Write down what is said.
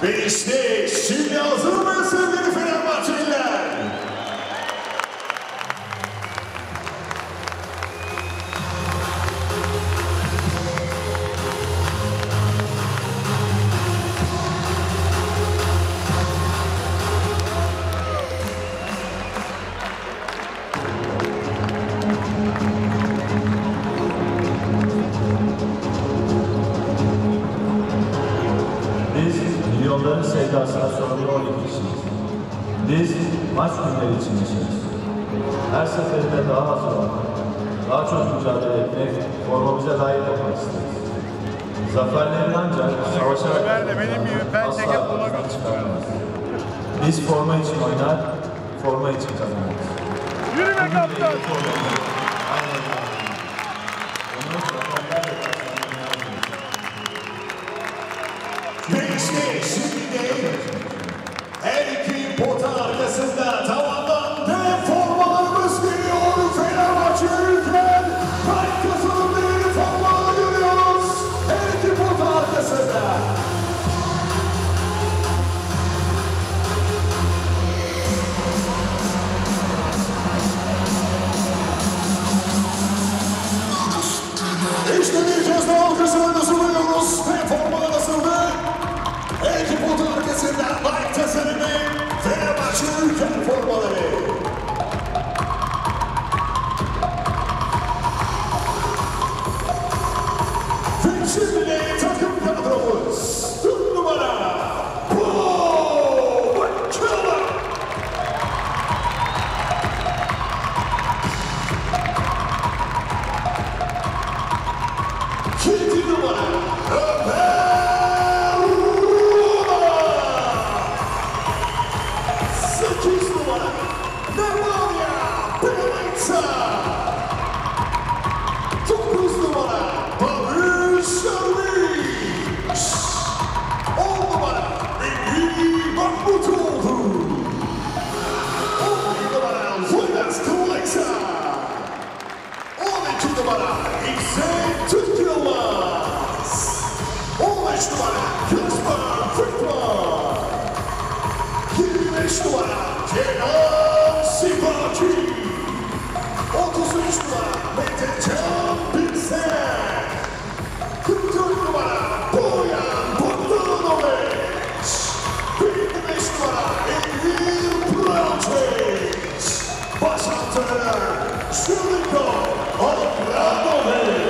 BC 新庄 Super 12 kişiyiz. Biz maç günleri için yaşarız. Her seferinde daha hazır olmak, daha çok mücadele etmek, formamıza layık olmak isteriz. Zaferlerin ancak savaşarak asla aklımızdan çıkarmayız. Biz forma için oynar, forma için kazanırız. Yürü be kaptan. Bugün de Hasta otra semana, su 过来。 시도하라 휴스턴 퀵번 힘을 시도하라 제너 시바키 오토스를 시도하라 메테천 빅센 흑조를 뽑아라 보양 본드노베치 그림을 시도하라 에일 브라운체이치 바샤터 슈리코 어브라노베치